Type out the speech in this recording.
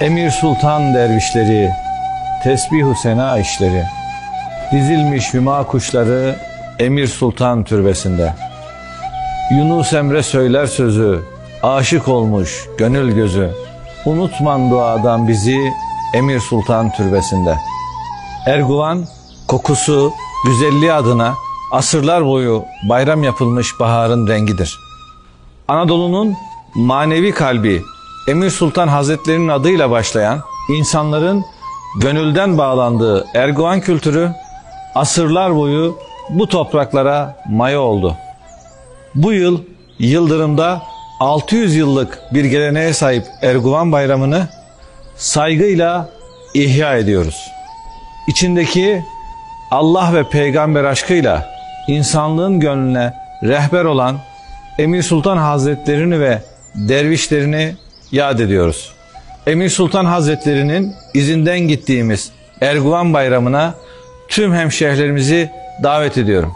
Emir Sultan dervişleri, tesbih-ü sena işleri, dizilmiş hüma kuşları Emir Sultan türbesinde. Yunus Emre söyler sözü, aşık olmuş gönül gözü. Unutman duadan bizi Emir Sultan türbesinde. Erguvan kokusu, güzelliği adına asırlar boyu bayram yapılmış baharın rengidir. Anadolu'nun manevi kalbi Emir Sultan Hazretleri'nin adıyla başlayan insanların gönülden bağlandığı Erguvan kültürü asırlar boyu bu topraklara maya oldu. Bu yıl Yıldırım'da 600 yıllık bir geleneğe sahip Erguvan Bayramı'nı saygıyla ihya ediyoruz. İçindeki Allah ve peygamber aşkıyla insanlığın gönlüne rehber olan Emir Sultan Hazretlerini ve dervişlerini yad ediyoruz. Emir Sultan Hazretlerinin izinden gittiğimiz Erguvan Bayramı'na tüm hemşehrilerimizi davet ediyorum.